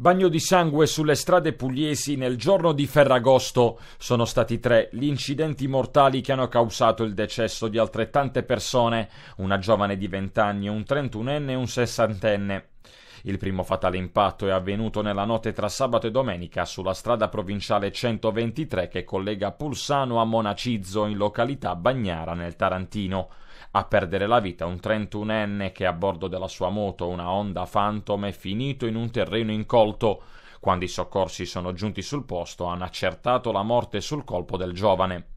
Bagno di sangue sulle strade pugliesi nel giorno di Ferragosto. Sono stati tre gli incidenti mortali che hanno causato il decesso di altrettante persone, una giovane di 20 anni, un 31enne e un sessantenne. Il primo fatale impatto è avvenuto nella notte tra sabato e domenica sulla strada provinciale 123 che collega Pulsano a Monacizzo in località Bagnara nel Tarantino. A perdere la vita un 31enne che a bordo della sua moto, una Honda Phantom, è finito in un terreno incolto. Quando i soccorsi sono giunti sul posto hanno accertato la morte sul colpo del giovane.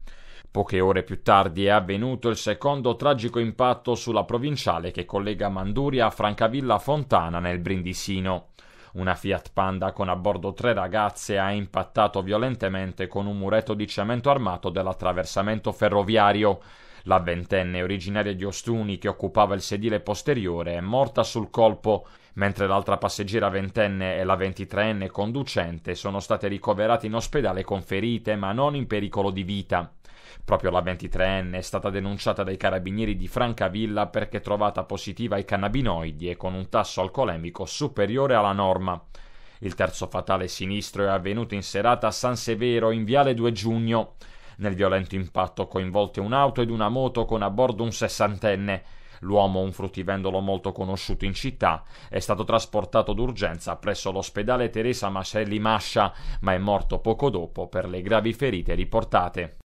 Poche ore più tardi è avvenuto il secondo tragico impatto sulla provinciale che collega Manduria a Francavilla Fontana nel Brindisino. Una Fiat Panda con a bordo tre ragazze ha impattato violentemente con un muretto di cemento armato dell'attraversamento ferroviario. La ventenne originaria di Ostuni che occupava il sedile posteriore è morta sul colpo, mentre l'altra passeggera ventenne e la ventitreenne conducente sono state ricoverate in ospedale con ferite ma non in pericolo di vita. Proprio la 23enne è stata denunciata dai carabinieri di Francavilla perché trovata positiva ai cannabinoidi e con un tasso alcolemico superiore alla norma. Il terzo fatale sinistro è avvenuto in serata a San Severo in viale 2 giugno. Nel violento impatto coinvolte un'auto ed una moto con a bordo un sessantenne. L'uomo, un fruttivendolo molto conosciuto in città, è stato trasportato d'urgenza presso l'ospedale Teresa Macelli Mascia, ma è morto poco dopo per le gravi ferite riportate.